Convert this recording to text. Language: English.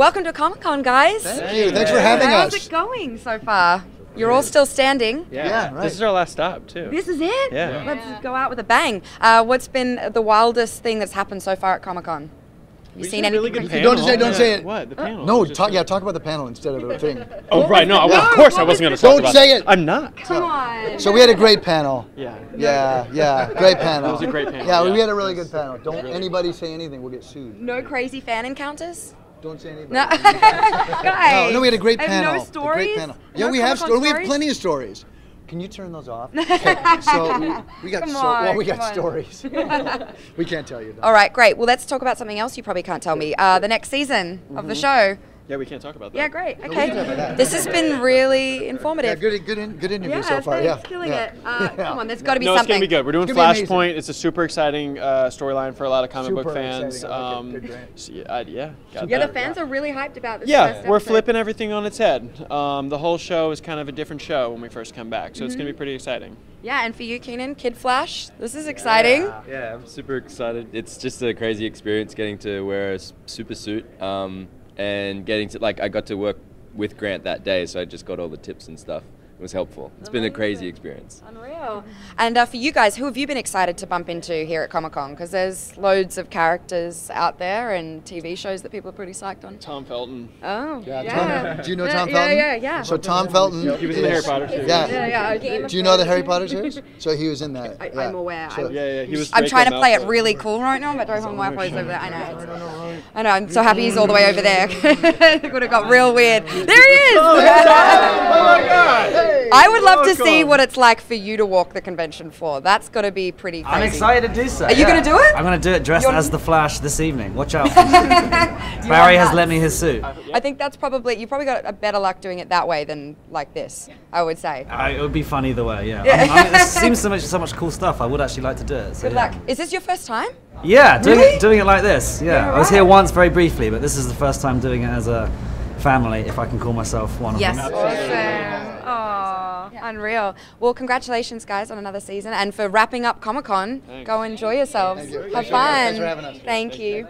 Welcome to Comic Con, guys. Thank you. Thanks for having How's us. How's it going so far? You're all still standing. Yeah, Yeah, right. This is our last stop too. This is it. Yeah. Let's go out with a bang. Uh, what's been the wildest thing that's happened so far at Comic Con? Have you We seen did a really good panel. Don't say- it don't say it. What? The panel. No, talk. Yeah, talk about the panel instead of the thing. Oh right, no. Well, Yeah. of course I wasn't going to talk Don't say it. I'm not. Come on. So we had a great panel. Yeah. Yeah, yeah, great panel. It was a great panel, Yeah, we had a really good panel. Don't anybody say anything. We'll get sued. no crazy fan encounters? Don't say anything. No. No, Guys. no, we had a great I have panel. No A stories. great panel. Yeah, No we have Comic-Con stories. We have plenty of stories. Can you turn those off? Okay, so we, we got Come so well, we got on. stories. we can't tell you. Though. All right, great. Well, let's talk about something else you probably can't tell me. Uh, the next season of the show. Yeah, we can't talk about that. Yeah, great. we Okay. talk about that. This has been really informative. Yeah, informative. good, good, in, good interview Yeah, so far. Yeah, killing yeah. it. Uh, Yeah. Come on, there's got to be No, it's something. gonna be good. We're doing It's gonna be amazing. Flashpoint. It's a super exciting uh, storyline for a lot of comic book Super fans. exciting. Like. Um, Good grant. so, yeah, I- yeah, got Yeah, the fans are really hyped about this. Yeah, we're episode. flipping everything on its head. Um, the whole show is kind of a different show when we first come back, so it's Mm-hmm. gonna be pretty exciting. Yeah, and for you, Keiynan, Kid Flash, this is exciting. Yeah, I'm super excited. It's just a crazy experience getting to wear a super suit um, and getting to like I got to work with Grant that day, so I just got all the tips and stuff. It was helpful. It's been a crazy experience. Unreal. And uh, for you guys, who have you been excited to bump into here at Comic Con? Because there's loads of characters out there and TV shows that people are pretty psyched on. Tom Felton. Oh, Yeah, yeah. Tom, do you know Tom yeah, Felton? Yeah, yeah, yeah. So Tom Felton. He was in the Harry Potter series. Yeah. yeah, yeah. Do you know the Harry Potter series? So he was in that. I, yeah. I'm aware. So- Yeah, yeah, he was. I'm trying to play it really cool right now, but Draco Malfoy's over there. I know. I know. I'm so happy he's all the way over there. it would have got real weird. There he is. Oh my god! I would love to see what it's like for you to walk the convention floor. That's got to be pretty crazy. I'm excited to do so. Are you yeah. gonna do it? I'm gonna do it dressed You're- as the Flash this evening. Watch out. Barry has lent me his suit. I think that's probably you probably got a better luck doing it that way than like this. I would say. I, it would be fun either way. Yeah. Yeah. I mean, I mean, there seems so much, so much cool stuff. I would actually like to do it. So, Good yeah. luck. Is this your first time? Yeah, doing Really? it, doing it like this. Yeah, Yeah, I was here once very briefly, but this is the first time doing it as a family, if I can call myself one of Yes. them. Awesome. Unreal. Well, congratulations, guys, on another season, and for wrapping up Comic Con. Go enjoy yourselves. Thank you. Have fun. thanks having us. Thank you.